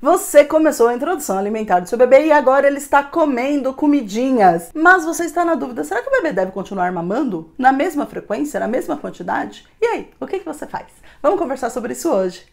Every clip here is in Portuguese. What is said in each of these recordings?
Você começou a introdução alimentar do seu bebê e agora ele está comendo comidinhas. Mas você está na dúvida: será que o bebê deve continuar mamando na mesma frequência, na mesma quantidade? E aí, o que, que você faz? Vamos conversar sobre isso hoje.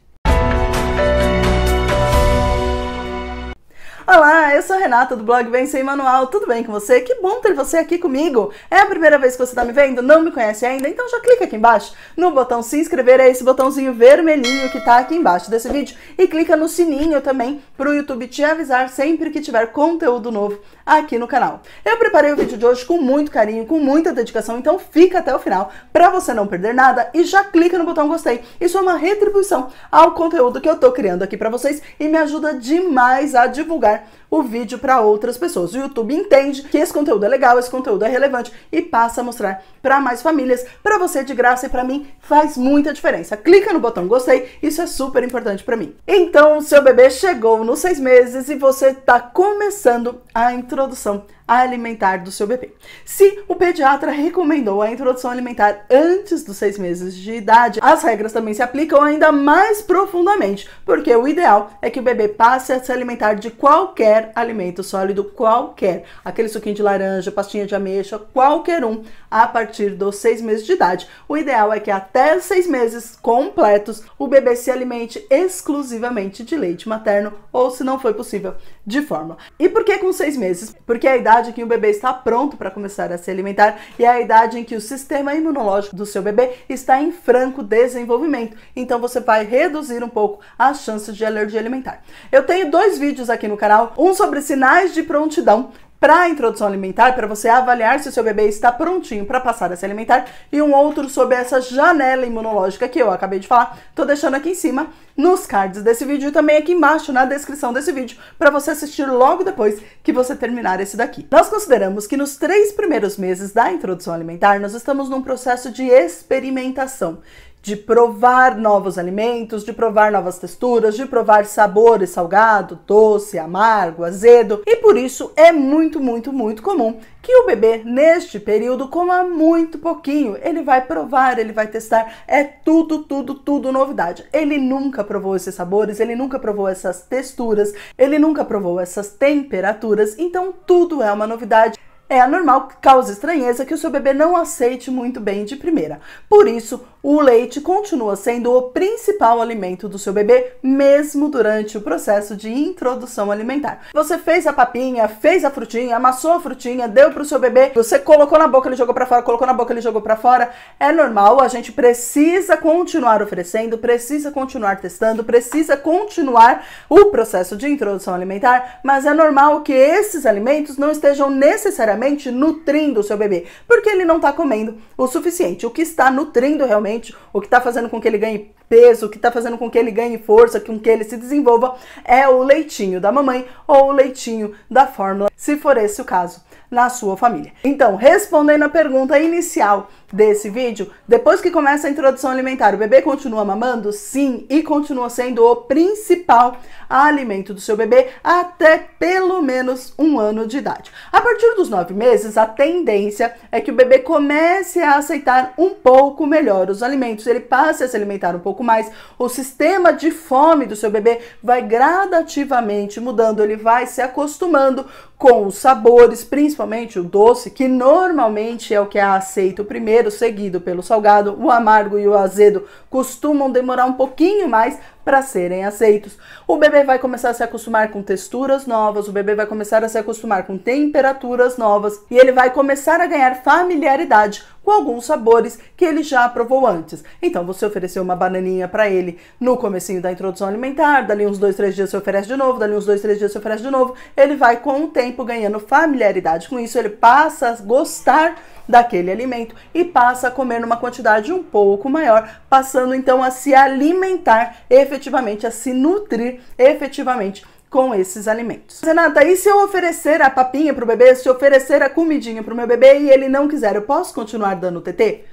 Olá, eu sou Renata do blog Bem Sem Manual. Tudo bem com você? Que bom ter você aqui comigo. É a primeira vez que você está me vendo? Não me conhece ainda? Então já clica aqui embaixo no botão se inscrever, é esse botãozinho vermelhinho que está aqui embaixo desse vídeo e clica no sininho também para o YouTube te avisar sempre que tiver conteúdo novo aqui no canal. Eu preparei o vídeo de hoje com muito carinho, com muita dedicação, então fica até o final para você não perder nada e já clica no botão gostei. Isso é uma retribuição ao conteúdo que eu estou criando aqui para vocês e me ajuda demais a divulgar o vídeo para outras pessoas. O YouTube entende que esse conteúdo é legal, esse conteúdo é relevante e passa a mostrar para mais famílias. Para você de graça e para mim faz muita diferença. Clica no botão gostei, isso é super importante para mim. Então, seu bebê chegou nos seis meses e você está começando a introdução alimentar do seu bebê. Se o pediatra recomendou a introdução alimentar antes dos seis meses de idade, as regras também se aplicam ainda mais profundamente, porque o ideal é que o bebê passe a se alimentar de qualquer alimento sólido, qualquer, aquele suquinho de laranja, pastinha de ameixa, qualquer um, a partir dos seis meses de idade. O ideal é que até seis meses completos o bebê se alimente exclusivamente de leite materno ou, se não for possível, de fórmula. E por que com seis meses? Porque a idade em que o bebê está pronto para começar a se alimentar e é a idade em que o sistema imunológico do seu bebê está em franco desenvolvimento. Então você vai reduzir um pouco as chances de alergia alimentar. Eu tenho dois vídeos aqui no canal, um sobre sinais de prontidão para a introdução alimentar, para você avaliar se o seu bebê está prontinho para passar a se alimentar, e um outro sobre essa janela imunológica que eu acabei de falar. Tô deixando aqui em cima nos cards desse vídeo e também aqui embaixo na descrição desse vídeo para você assistir logo depois que você terminar esse daqui. Nós consideramos que nos três primeiros meses da introdução alimentar nós estamos num processo de experimentação de provar novos alimentos, de provar novas texturas, de provar sabores salgado, doce, amargo, azedo. E por isso é muito, muito, muito comum que o bebê neste período coma muito pouquinho. Ele vai provar, ele vai testar, é tudo, tudo, tudo novidade. Ele nunca provou esses sabores, ele nunca provou essas texturas, ele nunca provou essas temperaturas, então tudo é uma novidade é anormal que cause estranheza que o seu bebê não aceite muito bem de primeira. Por isso, o leite continua sendo o principal alimento do seu bebê, mesmo durante o processo de introdução alimentar. Você fez a papinha, fez a frutinha, amassou a frutinha, deu para o seu bebê, você colocou na boca, ele jogou para fora, colocou na boca, ele jogou para fora. É normal, a gente precisa continuar oferecendo, precisa continuar testando, precisa continuar o processo de introdução alimentar, mas é normal que esses alimentos não estejam necessariamente nutrindo o seu bebê, porque ele não está comendo o suficiente. O que está nutrindo realmente o que está fazendo com que ele ganhe peso, que está fazendo com que ele ganhe força, com que ele se desenvolva, é o leitinho da mamãe ou o leitinho da fórmula, se for esse o caso na sua família. Então, respondendo a pergunta inicial desse vídeo, depois que começa a introdução alimentar, o bebê continua mamando? Sim, e continua sendo o principal alimento do seu bebê até pelo menos um ano de idade. A partir dos nove meses, a tendência é que o bebê comece a aceitar um pouco melhor os alimentos, ele passe a se alimentar um pouco mais, o sistema de fome do seu bebê vai gradativamente mudando, ele vai se acostumando com os sabores, principalmente o doce, que normalmente é o que é aceito primeiro, seguido pelo salgado, o amargo e o azedo costumam demorar um pouquinho mais para serem aceitos. O bebê vai começar a se acostumar com texturas novas, o bebê vai começar a se acostumar com temperaturas novas e ele vai começar a ganhar familiaridade com alguns sabores que ele já provou antes. Então você ofereceu uma bananinha para ele no comecinho da introdução alimentar, dali uns dois, três dias você oferece de novo, dali uns dois, três dias você oferece de novo. Ele vai com o tempo ganhando familiaridade com isso, ele passa a gostar daquele alimento e passa a comer numa quantidade um pouco maior, passando então a se alimentar efetivamente, a se nutrir efetivamente com esses alimentos. Renata, e se eu oferecer a papinha para o bebê, se eu oferecer a comidinha para o meu bebê e ele não quiser, eu posso continuar dando TT?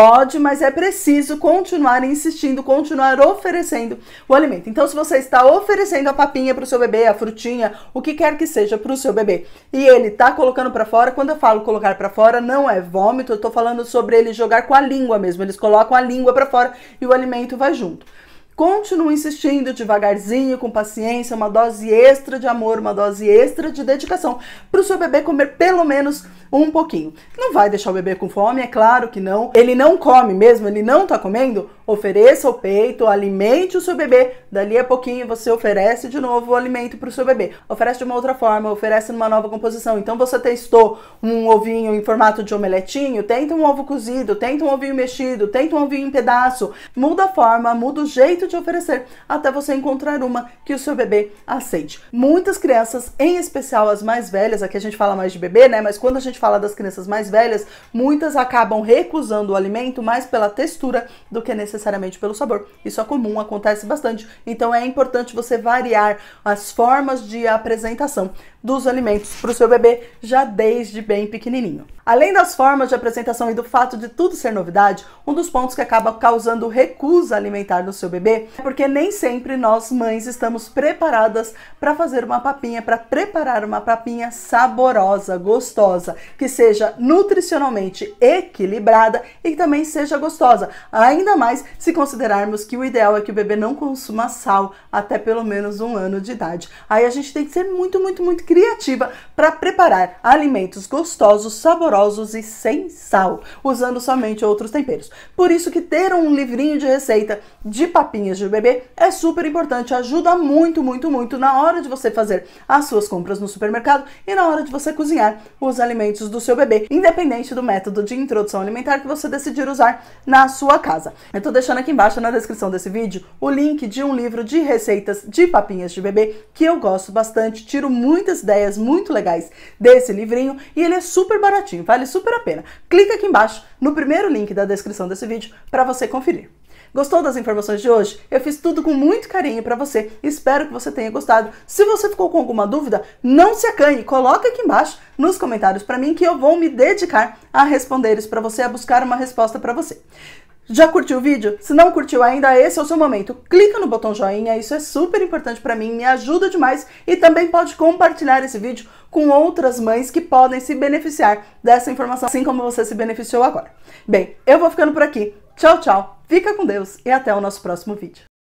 Pode, mas é preciso continuar insistindo, continuar oferecendo o alimento. Então, se você está oferecendo a papinha para o seu bebê, a frutinha, o que quer que seja para o seu bebê, e ele está colocando para fora, quando eu falo colocar para fora, não é vômito, eu estou falando sobre ele jogar com a língua mesmo. Eles colocam a língua para fora e o alimento vai junto. Continue insistindo devagarzinho, com paciência, uma dose extra de amor, uma dose extra de dedicação para o seu bebê comer pelo menos um pouquinho. Não vai deixar o bebê com fome, é claro que não. Ele não come mesmo, ele não tá comendo, ofereça o peito, alimente o seu bebê. Dali a pouquinho você oferece de novo o alimento para o seu bebê. Oferece de uma outra forma, oferece numa nova composição. Então você testou um ovinho em formato de omeletinho, tenta um ovo cozido, tenta um ovinho mexido, tenta um ovinho em pedaço. Muda a forma, muda o jeito de oferecer até você encontrar uma que o seu bebê aceite. Muitas crianças, em especial as mais velhas, aqui a gente fala mais de bebê, né? Mas quando a gente fala das crianças mais velhas, muitas acabam recusando o alimento mais pela textura do que necessariamente pelo sabor. Isso é comum, acontece bastante. Então é importante você variar as formas de apresentação dos alimentos para o seu bebê já desde bem pequenininho. Além das formas de apresentação e do fato de tudo ser novidade, um dos pontos que acaba causando recusa alimentar no seu bebê é porque nem sempre nós mães estamos preparadas para fazer uma papinha, para preparar uma papinha saborosa, gostosa, que seja nutricionalmente equilibrada e que também seja gostosa. Ainda mais se considerarmos que o ideal é que o bebê não consuma sal até pelo menos um ano de idade. Aí a gente tem que ser muito, muito, muito criativa para preparar alimentos gostosos, saborosos e sem sal, usando somente outros temperos. Por isso que ter um livrinho de receita de papinhas de bebê é super importante, ajuda muito, muito, muito na hora de você fazer as suas compras no supermercado e na hora de você cozinhar os alimentos do seu bebê, independente do método de introdução alimentar que você decidir usar na sua casa. Eu tô deixando aqui embaixo na descrição desse vídeo o link de um livro de receitas de papinhas de bebê que eu gosto bastante, tiro muitas ideias muito legais desse livrinho e ele é super baratinho, vale super a pena. Clica aqui embaixo no primeiro link da descrição desse vídeo para você conferir. Gostou das informações de hoje? Eu fiz tudo com muito carinho para você. Espero que você tenha gostado. Se você ficou com alguma dúvida, não se acanhe. Coloca aqui embaixo nos comentários para mim que eu vou me dedicar a responder isso para você, a buscar uma resposta para você. Já curtiu o vídeo? Se não curtiu ainda, esse é o seu momento. Clica no botão joinha, isso é super importante para mim, me ajuda demais e também pode compartilhar esse vídeo com outras mães que podem se beneficiar dessa informação, assim como você se beneficiou agora. Bem, eu vou ficando por aqui. Tchau, tchau. Fica com Deus e até o nosso próximo vídeo.